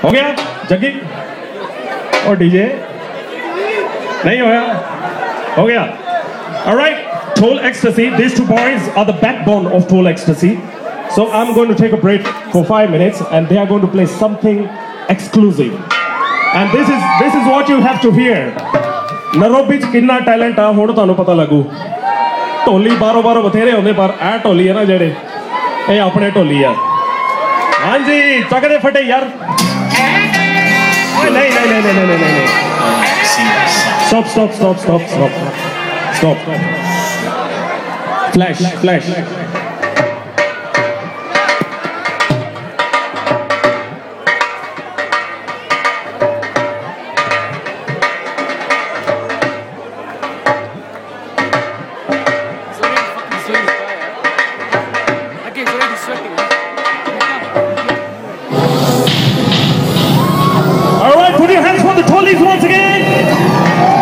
हो गया जग्गी और डीजे नहीं होया हो गया alright toll ecstasy these two boys are the backbone of toll ecstasy so i'm going to take a break for 5 minutes and they are going to play something exclusive and this is this is what you have to hear ਨਰੋਬੀ ਚ ਕਿੰਨਾ talent ਆ ਹੁਣ ਤੁਹਾਨੂੰ ਪਤਾ ਲੱਗੂ ਢੋਲੀ ਬਾਰੋ ਬਾਰੋ ਬਥੇਰੇ ਹੁੰਦੇ ਪਰ ਇਹ ਢੋਲੀ ਹੈ ਨਾ ਜਿਹੜੇ ਇਹ ਆਪਣੇ ਢੋਲੀ ਆ ਹਾਂਜੀ ਚੱਕਦੇ ਫਟੇ ਯਾਰ nee, nee, nee, nee, nee, nee, nee. Stop, stop, stop, stop, stop. Stop. Flash, flash. Fucking sweating. Put your hands for the Tollies once again.